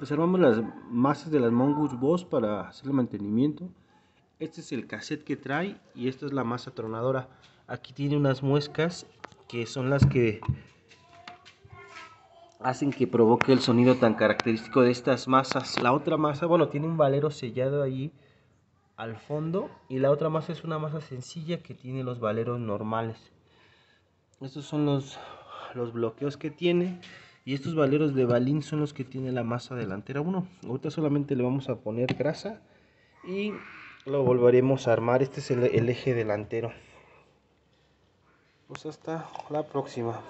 Reservamos las masas de las Mongoose Boss para hacer el mantenimiento. Este es el cassette que trae y esta es la masa tronadora. Aquí tiene unas muescas que son las que hacen que provoque el sonido tan característico de estas masas. La otra masa, bueno, tiene un valero sellado allí al fondo y la otra masa es una masa sencilla que tiene los valeros normales. Estos son los, los bloqueos que tiene y estos valeros de balín son los que tiene la masa delantera 1. Ahorita solamente le vamos a poner grasa y lo volveremos a armar. Este es el, el eje delantero. Pues hasta la próxima.